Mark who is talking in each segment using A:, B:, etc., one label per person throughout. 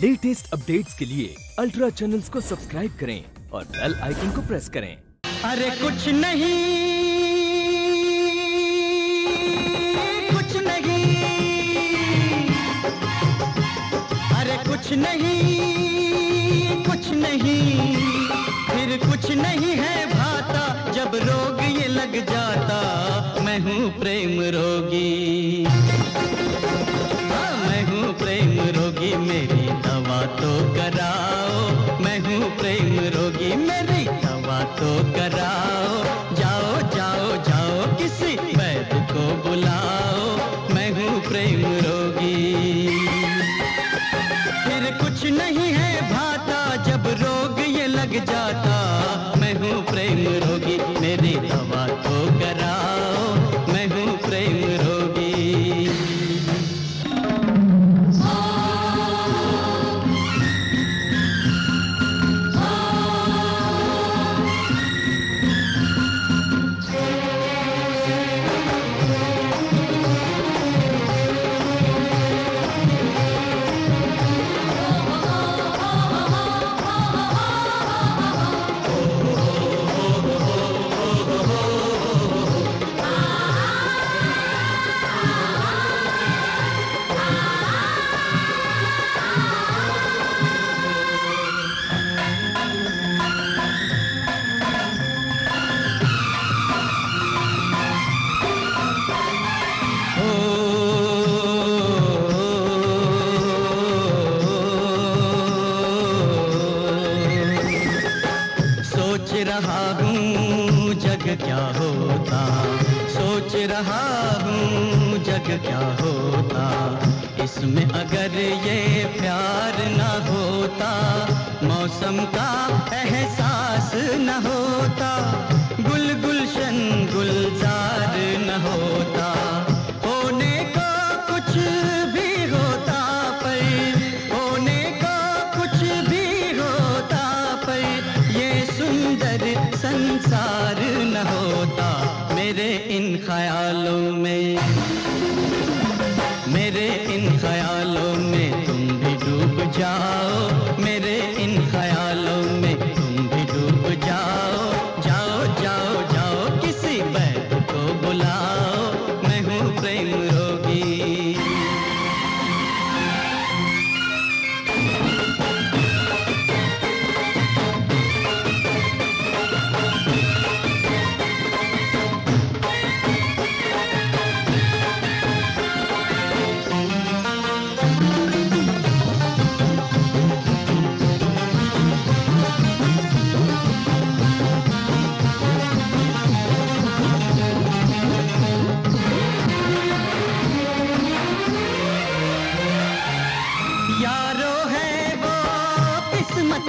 A: Latest updates के लिए ultra channels को सब्सक्राइब करें और बेल आइकन को प्रेस करें।
B: अरे कुछ नहीं कुछ नहीं। अरे कुछ नहीं कुछ नहीं। फिर कुछ नहीं है भाता, जब रोग ये लग जाता, मैं हूँ प्रेम रोगी। जाता क्या होता? सोच रहा हूँ जग क्या होता? इसमें अगर ये प्यार न होता, मौसम का एहसास न होता। संसार न होता मेरे इन ख्यालों में।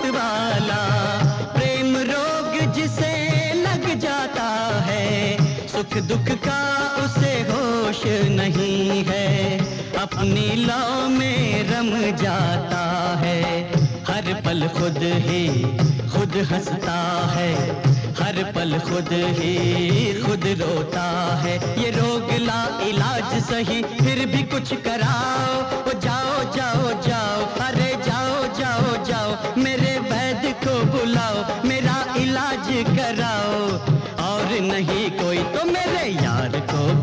B: वाला। प्रेम रोग जिसे लग जाता है, सुख दुख का उसे होश नहीं है। अपनी लौ में रम जाता है, हर पल खुद ही खुद हंसता है। हर पल खुद ही खुद रोता है। ये रोग ला इलाज सही, फिर भी कुछ कराओ जाओ जाओ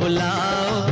B: बुलाओ